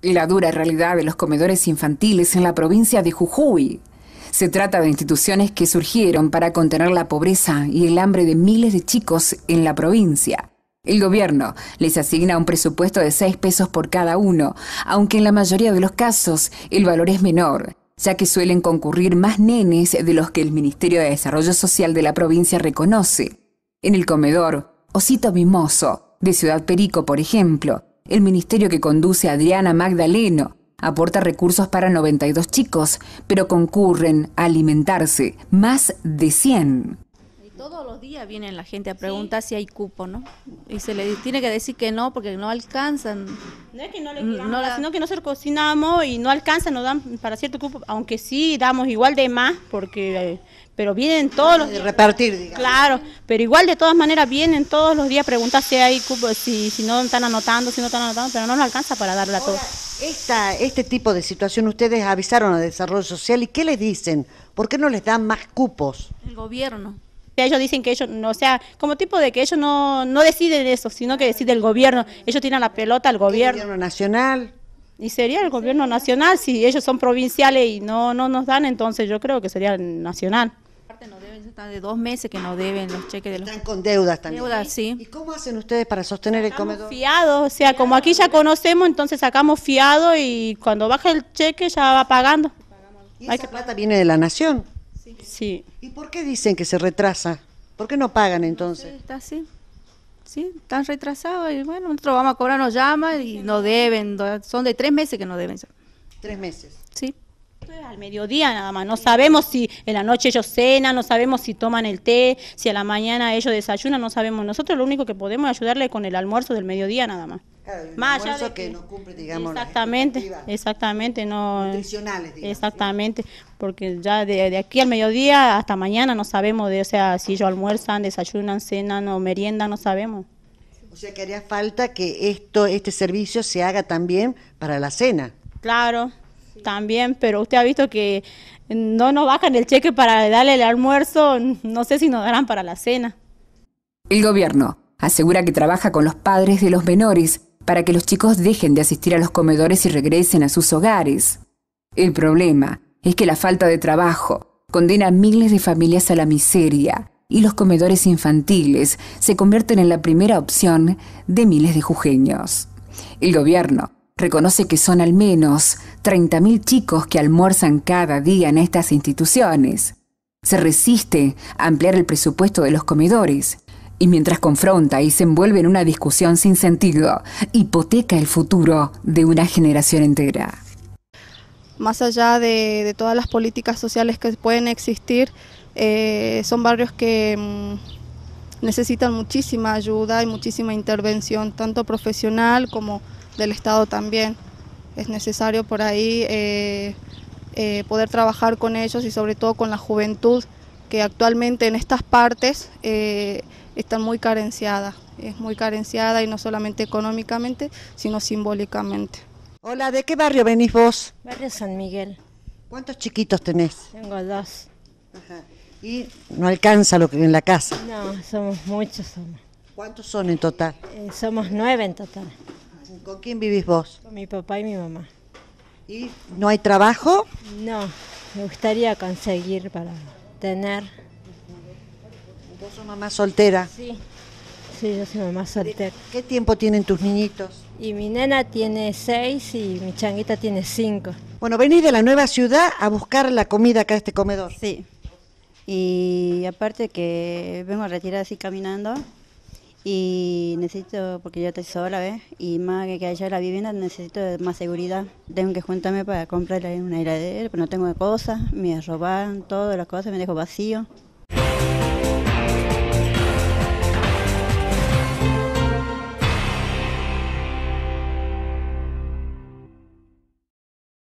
La dura realidad de los comedores infantiles en la provincia de Jujuy. Se trata de instituciones que surgieron para contener la pobreza y el hambre de miles de chicos en la provincia. El gobierno les asigna un presupuesto de 6 pesos por cada uno, aunque en la mayoría de los casos el valor es menor, ya que suelen concurrir más nenes de los que el Ministerio de Desarrollo Social de la provincia reconoce. En el comedor, Osito Mimoso, de Ciudad Perico, por ejemplo, el ministerio que conduce Adriana Magdaleno aporta recursos para 92 chicos, pero concurren a alimentarse más de 100. Todos los días vienen la gente a preguntar si hay cupo, ¿no? Y se le tiene que decir que no porque no alcanzan. No es que no le queramos, sino que nosotros cocinamos y no alcanzan, nos dan para cierto cupo, aunque sí damos igual de más, porque pero vienen todos los de repartir, digamos. Claro, pero igual de todas maneras vienen todos los días a preguntar si hay cupo, si, si no están anotando, si no están anotando, pero no nos alcanza para darle a todos. Esta, este tipo de situación ustedes avisaron a Desarrollo Social y ¿qué les dicen? ¿Por qué no les dan más cupos? El gobierno ellos dicen que ellos, no, o sea, como tipo de que ellos no, no deciden eso, sino que decide el gobierno. Ellos tiran la pelota al gobierno. ¿El gobierno nacional? Y sería el gobierno nacional, si ellos son provinciales y no, no nos dan, entonces yo creo que sería el nacional. No deben, están de dos meses que no deben los cheques de los... Están con deudas también. Deudas, sí. ¿Y cómo hacen ustedes para sostener el comedor? Fiado, o sea, como aquí ya conocemos, entonces sacamos fiado y cuando baja el cheque ya va pagando. ¿Y esa plata viene de la nación? Sí. ¿Y por qué dicen que se retrasa? ¿Por qué no pagan entonces? está así. Sí, están retrasados y bueno, nosotros vamos a cobrar, nos llaman y no deben. Son de tres meses que no deben. ¿Tres meses? Sí. Al mediodía nada más, no sabemos si en la noche ellos cenan, no sabemos si toman el té, si a la mañana ellos desayunan, no sabemos. Nosotros lo único que podemos es ayudarle con el almuerzo del mediodía nada más. Claro, más allá que, no cumple, digamos, exactamente, exactamente, no, nutricionales, digamos, exactamente, porque ya de, aquí al mediodía hasta mañana no sabemos, de, o sea, si ellos almuerzan, desayunan, cenan o meriendan, no sabemos. O sea que haría falta que esto, este servicio se haga también para la cena. Claro, también, pero usted ha visto que no nos bajan el cheque para darle el almuerzo, no sé si nos darán para la cena. El gobierno asegura que trabaja con los padres de los menores para que los chicos dejen de asistir a los comedores y regresen a sus hogares. El problema es que la falta de trabajo condena a miles de familias a la miseria y los comedores infantiles se convierten en la primera opción de miles de jujeños. El gobierno reconoce que son al menos 30.000 chicos que almuerzan cada día en estas instituciones. Se resiste a ampliar el presupuesto de los comedores y mientras confronta y se envuelve en una discusión sin sentido, hipoteca el futuro de una generación entera. Más allá de, todas las políticas sociales que pueden existir, eh, son barrios que mm, necesitan muchísima ayuda y muchísima intervención, tanto profesional como del Estado también. Es necesario por ahí eh, eh, poder trabajar con ellos y sobre todo con la juventud que actualmente en estas partes está muy carenciada, es muy carenciada y no solamente económicamente, sino simbólicamente. Hola, ¿de qué barrio venís vos? Barrio San Miguel. ¿Cuántos chiquitos tenés? Tengo dos. ¿Y no alcanza lo que en la casa? No, somos muchos. Somos. ¿Cuántos son en total? Eh, somos nueve en total. ¿Con quién vivís vos? Con mi papá y mi mamá. ¿Y no hay trabajo? No, me gustaría conseguir para tener ¿Vos sos mamá soltera? Sí, sí, yo soy mamá soltera. ¿Qué tiempo tienen tus niñitos? Y mi nena tiene seis y mi changuita tiene cinco. Bueno, venís de la nueva ciudad a buscar la comida acá a este comedor. Sí. Y aparte que vengo a retirar así caminando y necesito, porque yo estoy sola, ¿ves? Y más que haya la vivienda necesito más seguridad. Tengo que juntarme para comprar una heladera, pero no tengo cosas, me robaron todas las cosas, me dejo vacío.